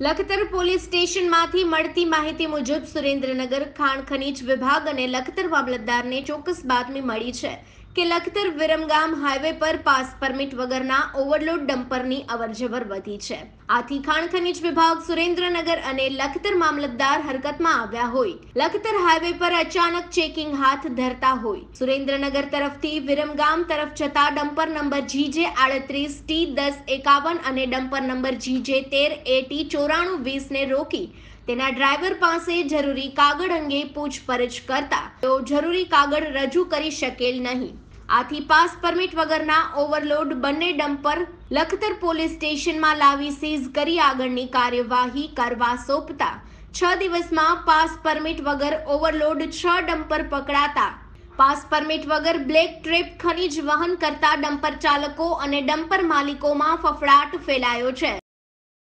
Lakhtar police સ્ટેશનમાંથી મળતી માહિતી મુજબ સુરેન્દ્રનગર ખાણ ખનીજ વિભાગ અને લખતર મામલતદારને ચોક્કસ બાતમી મળી છે. કે લખતર વિરમગામ હાઈવે પર પાસ પરમિટ વગરના ઓવરલોડ ડમ્પરની અવરજવર વધી છે. આથી ખાણ ખનીજ વિભાગ સુરેન્દ્રનગર અને લખતર મામલતદાર હરકતમાં આવ્યા હોય. લખતર હાઈવે પર અચાનક ચેકિંગ હાથ ધરતા હોય. સુરેન્દ્રનગર તરફથી વિરમગામ તરફ જતા ડમ્પર નંબર જીજે આડત્રીસ, ટી દસ એકાવન અને ડમ્પર નંબર જીજે તેર એટી ચોરાણું વીસને રોકી તેના ડ્રાઈવર પાસે જરૂરી કાગળ અંગે પૂછપરછ કરતા. તેઓ જરૂરી કાગળ રજૂ કરી શકેલ નહીં. આથી પાસ પરમિટ વગરના ઓવરલોડ બંને ડમ્પર લખતર પોલીસ સ્ટેશનમાં લાવી સીઝ કરી આગળની કાર્યવાહી કરવા સોંપતા. છ દિવસમાં પાસ પરમિટ વગર ઓવરલોડ છ ડમ્પર પકડાતા. પાસ પરમિટ વગર બ્લેક ટ્રેપ ખનીજ વહન કરતા ડમ્પર ચાલકો અને ડમ્પર માલિકોમાં ફફડાટ ફેલાયો છે.